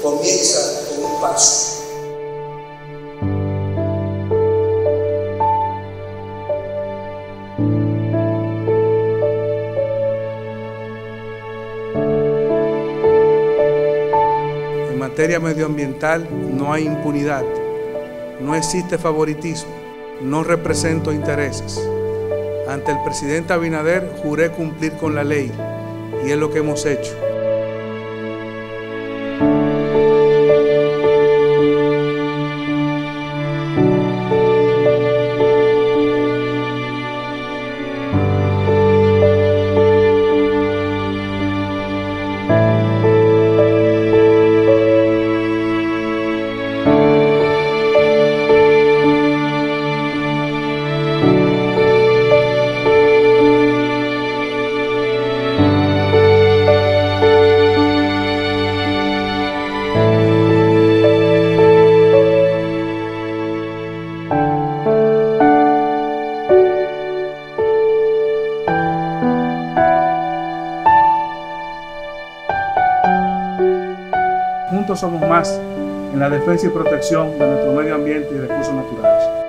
Comienza con un paso. En materia medioambiental no hay impunidad, no existe favoritismo, no represento intereses. Ante el presidente Abinader juré cumplir con la ley y es lo que hemos hecho. Juntos somos más en la defensa y protección de nuestro medio ambiente y recursos naturales.